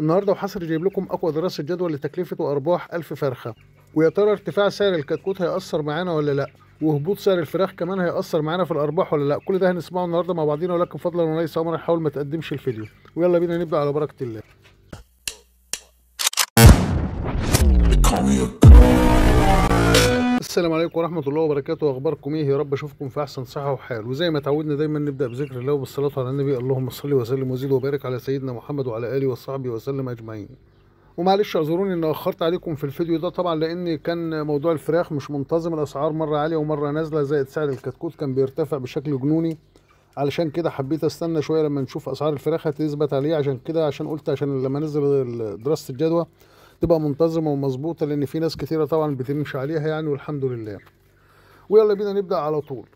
النهارده وحصري جايب لكم أقوى دراسة جدوى لتكلفة وأرباح 1000 فرخة. ويا ترى ارتفاع سعر الكتكوت هيأثر معانا ولا لأ؟ وهبوط سعر الفراخ كمان هيأثر معانا في الأرباح ولا لأ؟ كل ده هنسمعه النهارده مع بعضينا ولكن فضلا وليس امرا حاول ما تقدمش الفيديو. ويلا بينا نبدأ على بركة الله. السلام عليكم ورحمة الله وبركاته. أخباركم إيه؟ يا رب أشوفكم في أحسن صحة وحال. وزي ما تعودنا دايما نبدأ بذكر الله وبالصلاة على النبي. اللهم صل وسلم وزد وبارك على سيدنا محمد وعلى آله وصحبه وسلم أجمعين. ومعلش أعذروني إن أخرت عليكم في الفيديو ده طبعا لأن كان موضوع الفراخ مش منتظم. الأسعار مرة عالية ومرة نازلة زائد سعر الكتكوت كان بيرتفع بشكل جنوني. علشان كده حبيت أستنى شوية لما نشوف أسعار الفراخ هتثبت عليه. عشان كده عشان قلت عشان لما ننزل دراسة الجدوى تبقى منتظمة ومظبوطة لأن في ناس كتيرة طبعا بتمشي عليها يعني والحمد لله. ويلا بينا نبدأ على طول.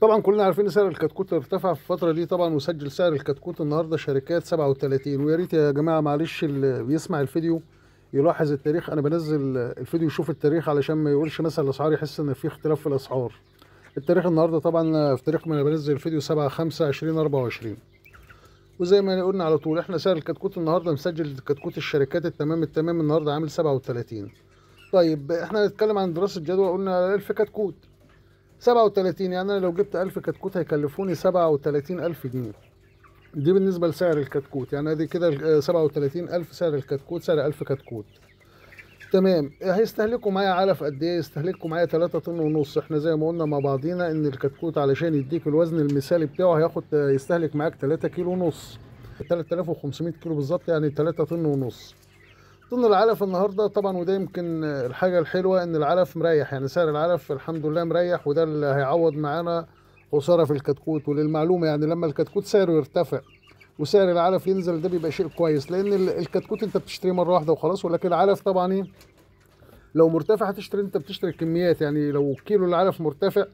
طبعا كلنا عارفين إن سعر الكتكوت ارتفع في الفترة دي طبعا وسجل سعر الكتكوت النهارده شركات 37 ويا ريت يا جماعة معلش اللي بيسمع الفيديو يلاحظ التاريخ. أنا بنزل الفيديو يشوف التاريخ علشان ما يقولش مثلا الأسعار يحس إن في اختلاف في الأسعار. التاريخ النهارده طبعا في تاريخ ما أنا بنزل الفيديو 7 5 2024 وزي ما قلنا على طول إحنا سعر الكتكوت النهارده مسجل كتكوت الشركات التمام التمام النهارده عامل 37 طيب إحنا هنتكلم عن دراسة جدوى قلنا 1000 كتكوت. 37 يعني أنا لو جبت 1000 كتكوت هيكلفوني 37000 جنيه. دي بالنسبة لسعر الكتكوت يعني أدي كده 37000 سعر الكتكوت سعر 1000 كتكوت. تمام. هيستهلكوا معايا علف قد إيه؟ يستهلكوا معايا 3 طن ونص. إحنا زي ما قلنا مع بعضينا إن الكتكوت علشان يديك الوزن المثالي بتاعه هياخد يستهلك معاك 3 كيلو ونص. 3500 كيلو بالظبط يعني 3 طن ونص. طن العلف النهارده طبعا وده يمكن الحاجة الحلوة إن العلف مريح. يعني سعر العلف الحمد لله مريح وده اللي هيعوض معانا خسارة في الكتكوت. وللمعلومة يعني لما الكتكوت سعره يرتفع وسعر العلف ينزل ده بيبقى شيء كويس لأن الكتكوت أنت بتشتريه مرة واحدة وخلاص ولكن العلف طبعا إيه لو مرتفع هتشتري أنت بتشتري كميات يعني لو كيلو العلف مرتفع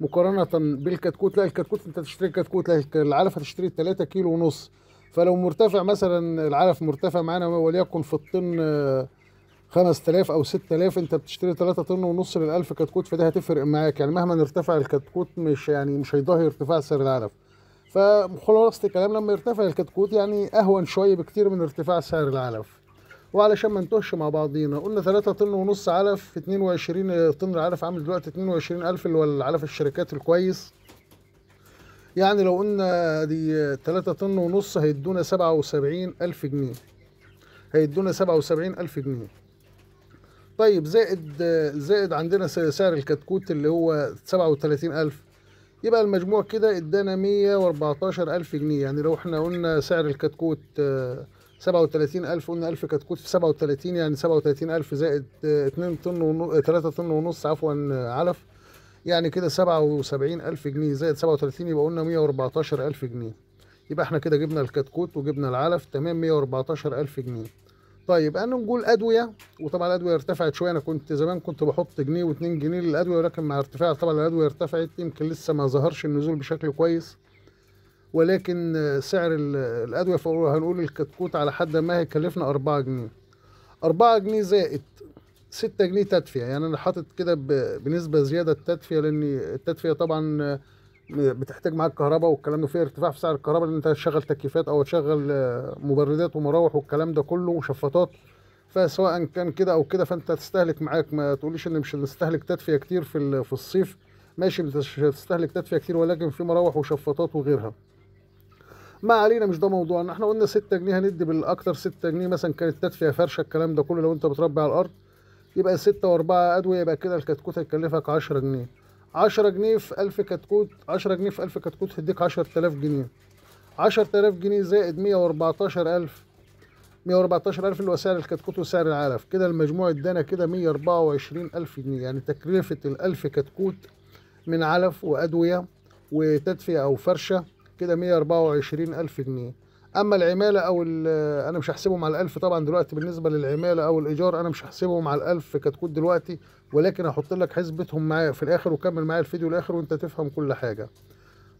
مقارنة بالكتكوت لا الكتكوت أنت تشتري كتكوت لا العلف هتشتري 3 كيلو ونص. فلو مرتفع مثلا العلف مرتفع معانا وليكن في الطن 5000 أو 6000 أنت بتشتري 3 طن ونص لل1000 كتكوت فده هتفرق معاك. يعني مهما ارتفع الكتكوت مش يعني مش هيضاهي ارتفاع سعر العلف فخلاصة الكلام لما يرتفع الكتكوت يعني أهون شوية بكتير من ارتفاع سعر العلف. وعلشان ما نتوهش مع بعضينا قلنا 3 طن ونص علف في 22 طن العلف عامل دلوقتي 22000 اللي هو العلف الشركات الكويس. يعني لو قلنا دي 3 طن ونص هيدونا 77000 جنيه. هيدونا 77000 جنيه. طيب زائد زائد عندنا سعر الكتكوت اللي هو 37000 يبقى المجموع كده ادانا 114000 جنيه. يعني لو إحنا قلنا سعر الكتكوت 37000 قلنا 1000 كتكوت في 37 يعني 37000 زائد 2 طن ونص 3 طن ونص عفوا علف. يعني كده 77000 جنيه زائد 37 يبقى قلنا 114000 جنيه. يبقى إحنا كده جبنا الكتكوت وجبنا العلف تمام 114000 جنيه. طيب أنا نقول أدوية وطبعا الأدوية ارتفعت شوية. أنا كنت زمان كنت بحط جنيه و2 جنيه للأدوية ولكن مع ارتفاع طبعا الأدوية ارتفعت يمكن لسه ما ظهرش النزول بشكل كويس. ولكن سعر الأدوية هنقول الكتكوت على حد ما هيكلفنا 4 جنيه. 4 جنيه زائد 6 جنيه تدفئه يعني أنا حاطط كده بنسبة زيادة التدفئه لأن التدفئه طبعا بتحتاج معاك كهرباء والكلام ده فيه ارتفاع في سعر الكهرباء لأن أنت تشغل تكييفات أو تشغل مبردات ومراوح والكلام ده كله وشفاطات. فسواء كان كده أو كده فأنت تستهلك معاك. ما تقوليش إن مش هنستهلك تدفئه كتير في في الصيف. ماشي مش هتستهلك تدفئه كتير ولكن في مراوح وشفاطات وغيرها. ما علينا مش ده موضوعنا. إحنا قلنا 6 جنيه هندي بالأكتر 6 جنيه مثلا كانت تدفئه فرشة الكلام ده كله لو أنت بتربي على الأرض. يبقى ستة وأربعة أدوية يبقى كده الكتكوت هيكلفك عشرة جنيه. عشرة جنيه في ألف كتكوت عشرة جنيه في ألف كتكوت هيديك عشرة آلاف جنيه. عشرة آلاف جنيه زائد مية وأربعتاشر ألف. مية وأربعتاشر ألف اللي هو سعر الكتكوت وسعر العلف. كده المجموع ادانا كده مية أربعة وعشرين ألف جنيه. يعني تكلفة الألف كتكوت من علف وأدوية وتدفئة أو فرشة كده مية أربعة وعشرين ألف جنيه. أما العمالة أو أنا مش هحسبهم على الألف طبعا دلوقتي بالنسبة للعمالة أو الإيجار أنا مش هحسبهم على الألف كتكوت دلوقتي ولكن هحط لك حسبتهم معايا في الآخر وكمل معايا الفيديو الآخر وأنت تفهم كل حاجة.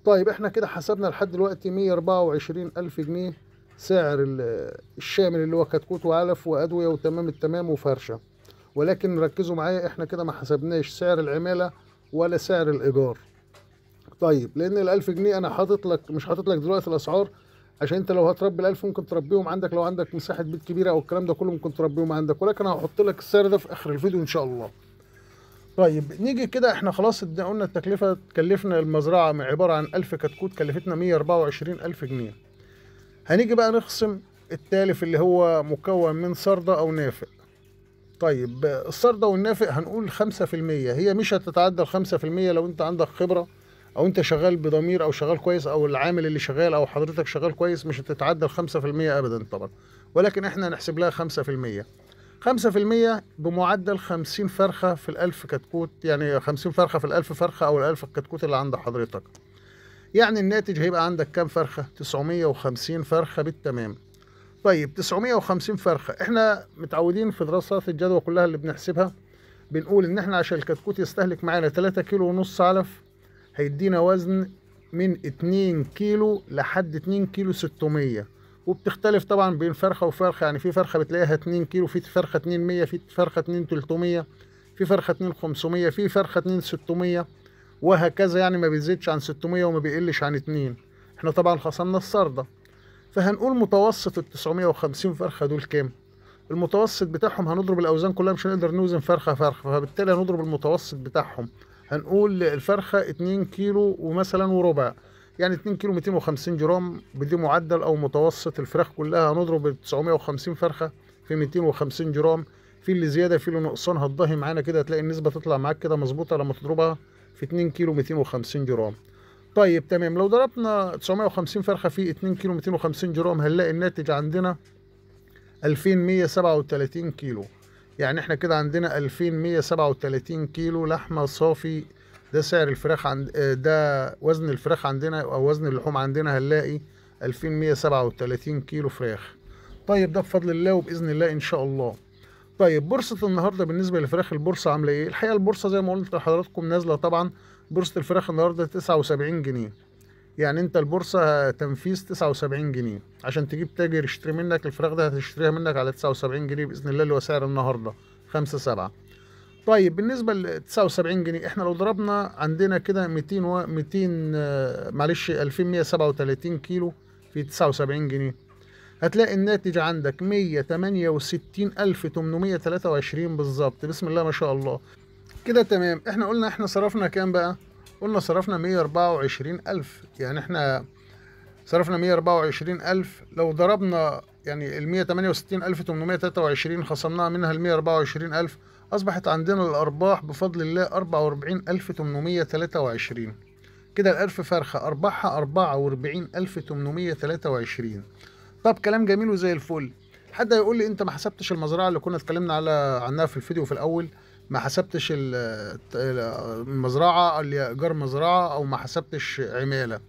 طيب إحنا كده حسبنا لحد دلوقتي 124 ألف جنيه سعر الشامل اللي هو كتكوت وعلف وأدوية وتمام التمام وفرشة. ولكن ركزوا معايا إحنا كده ما حسبناش سعر العمالة ولا سعر الإيجار. طيب لأن ال1000 جنيه أنا حاطط لك مش حاطط لك دلوقتي الأسعار عشان انت لو هتربي الالف ممكن تربيهم عندك لو عندك مساحة بيت كبيرة أو الكلام ده كله ممكن تربيهم عندك. ولكن هحط لك السعر ده في آخر الفيديو إن شاء الله. طيب نيجي كده إحنا خلاص قلنا التكلفة تكلفنا المزرعة عبارة عن 1000 كتكوت كلفتنا 124 ألف جنيه. هنيجي بقى نقسم التالف اللي هو مكون من سردة أو نافق. طيب السردة والنافق هنقول 5% هي مش هتتعدى ال 5% لو أنت عندك خبرة. أو أنت شغال بضمير أو شغال كويس أو العامل اللي شغال أو حضرتك شغال كويس مش هتتعدى ال 5% ابدا طبعا. ولكن إحنا نحسب لها 5% 5% بمعدل 50 فرخة في الألف كتكوت يعني 50 فرخة في الألف فرخة أو الألف كتكوت اللي عند حضرتك. يعني الناتج هيبقى عندك كام فرخة؟ 950 فرخة بالتمام. طيب 950 فرخة. إحنا متعودين في دراسات الجدوى كلها اللي بنحسبها بنقول إن إحنا عشان الكتكوت يستهلك معانا 3 كيلو ونص علف هيدينا وزن من 2 كيلو لحد 2 كيلو 600 وبتختلف طبعا بين فرخة وفرخة. يعني في فرخة بتلاقيها 2 كيلو في فرخة 2 100 في فرخة 2 300 في فرخة 2 500 في فرخة 2 600 وهكذا يعني ما بيزيدش عن 600 وما بيقلش عن 2 إحنا طبعا خصمنا السردة. فهنقول متوسط ال 950 فرخة دول كام؟ المتوسط بتاعهم هنضرب الأوزان كلها مش هنقدر نوزن فرخة فرخة. فبالتالي هنضرب المتوسط بتاعهم. هنقول الفرخة 2 كيلو ومثلا وربع. يعني 2 كيلو 250 جرام بدي معدل أو متوسط الفراخ كلها. هنضرب ال 950 فرخة في 250 جرام. في اللي زيادة في اللي نقصان هتضاهي معانا كده هتلاقي النسبة تطلع معاك كده مظبوطة لما تضربها في 2 كيلو 250 جرام. طيب تمام. لو ضربنا 950 فرخة في 2 كيلو 250 جرام هنلاقي الناتج عندنا 2137 كيلو. يعني إحنا كده عندنا 2137 كيلو لحمة صافي. ده سعر الفراخ عند ده وزن الفراخ عندنا أو وزن اللحوم عندنا هنلاقي 2137 كيلو فراخ. طيب ده بفضل الله وبإذن الله إن شاء الله. طيب بورصة النهارده بالنسبة للفراخ البورصة عاملة إيه؟ الحقيقة البورصة زي ما قلت لحضراتكم نازلة طبعا. بورصة الفراخ النهارده 79 جنيه. يعني انت البورصة تنفيذ 79 جنيه. عشان تجيب تاجر يشتري منك الفراخ ده هتشتريها منك على 79 جنيه بإذن الله اللي هو سعر النهارده 5 7 طيب بالنسبة ل 79 جنيه إحنا لو ضربنا عندنا كده 200 و 200 آه، معلش 2137 كيلو في 79 جنيه. هتلاقي الناتج عندك 168823 بالظبط. بسم الله ما شاء الله. كده تمام. إحنا قلنا إحنا صرفنا كام بقى؟ قلنا صرفنا 124000 يعني إحنا صرفنا 124000 لو ضربنا يعني ال 168823 خصمناها منها ال 124000 أصبحت عندنا الأرباح بفضل الله 44823 كده الألف فرخة أرباحها 44823 طب كلام جميل وزي الفل. حد هيقول لي أنت ما حسبتش المزرعة اللي كنا اتكلمنا على عنها في الفيديو في الأول؟ ما حسبتش ال- المزرعة اللي هي إيجار مزرعة أو ما حسبتش عمالة.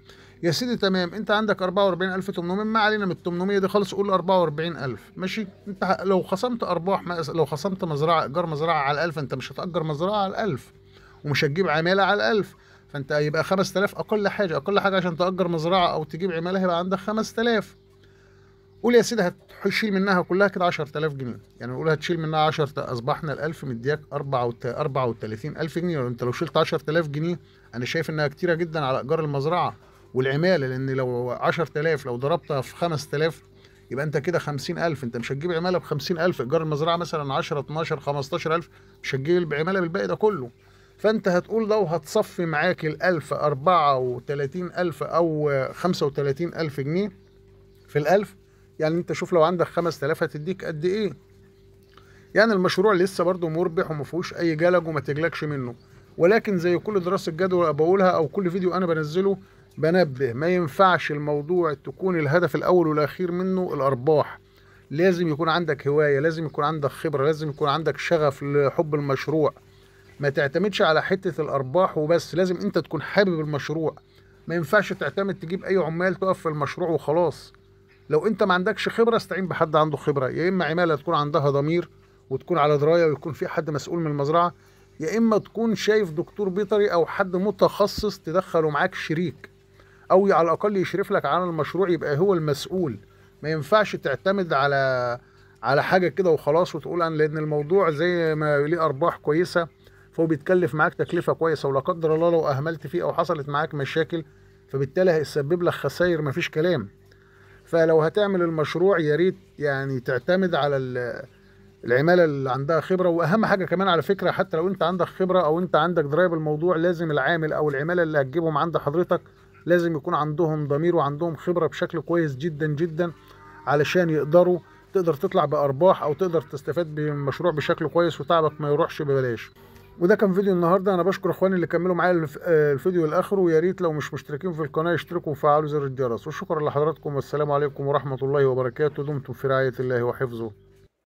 يا سيدي تمام. أنت عندك 44800 ما علينا من ال 800 دي خالص. قول 44000 ماشي؟ أنت لو خصمت أرباح لو خصمت مزرعة إيجار مزرعة على 1000 أنت مش هتأجر مزرعة على 1000 ومش هتجيب عمالة على 1000 فأنت هيبقى 5000 أقل حاجة. أقل حاجة عشان تأجر مزرعة أو تجيب عمالة هيبقى عندك 5000 قول يا سيدي هتشيل منها كلها كده 10000 جنيه. يعني نقول هتشيل منها 10 أصبحنا ال 1000 مدياك 34000 جنيه. لو انت لو شلت 10000 جنيه أنا شايف إنها كتيرة جدا على إيجار المزرعة والعمالة لأن لو 10000 لو ضربتها في 5000 يبقى أنت كده 50000 أنت مش هتجيب عمالة ب 50000 إيجار المزرعة مثلا 10 12 15000 مش هتجيب عماله بالباقي ده كله. فأنت هتقول لو هتصفي معاك ال 1000 34000 أو 35000 جنيه. في الألف يعني انت شوف لو عندك 5000 هتديك قد إيه. يعني المشروع لسه برضه مربح وما فيهوش أي جلج وما تجلكش منه. ولكن زي كل دراسة جدوى بقولها أو كل فيديو أنا بنزله بنبه. ما ينفعش الموضوع تكون الهدف الأول والأخير منه الأرباح. لازم يكون عندك هواية لازم يكون عندك خبرة لازم يكون عندك شغف لحب المشروع. ما تعتمدش على حتة الأرباح وبس لازم أنت تكون حابب المشروع. ما ينفعش تعتمد تجيب أي عمال تقف في المشروع وخلاص. لو انت ما عندكش خبرة استعين بحد عنده خبرة. يا إما عمالة تكون عندها ضمير وتكون على دراية ويكون في حد مسؤول من المزرعة يا إما تكون شايف دكتور بيطري أو حد متخصص تدخله معاك شريك أو على الأقل يشرف لك على المشروع يبقى هو المسؤول. ما ينفعش تعتمد على على حاجة كده وخلاص وتقول أنا لأن الموضوع زي ما ليه أرباح كويسة فهو بيتكلف معاك تكلفة كويسة ولا قدر الله لو أهملت فيه أو حصلت معاك مشاكل فبالتالي هيسبب لك خسائر. مفيش كلام. فلو هتعمل المشروع يا ريت يعني تعتمد على ال- العمالة اللي عندها خبرة وأهم حاجة كمان على فكرة حتى لو أنت عندك خبرة أو أنت عندك درايه بالموضوع لازم العامل أو العمالة اللي هتجيبهم عند حضرتك لازم يكون عندهم ضمير وعندهم خبرة بشكل كويس جدا جدا علشان يقدروا تقدر تطلع بأرباح أو تقدر تستفاد بالمشروع بشكل كويس وتعبك ما يروحش ببلاش. وده كان فيديو النهارده. أنا بشكر إخواني اللي كملوا معايا آه، الفيديو لاخره ويا ريت لو مش مشتركين في القناة يشتركوا وفعلوا زر الجرس. وشكرا لحضراتكم والسلام عليكم ورحمة الله وبركاته. دمتم في رعاية الله وحفظه.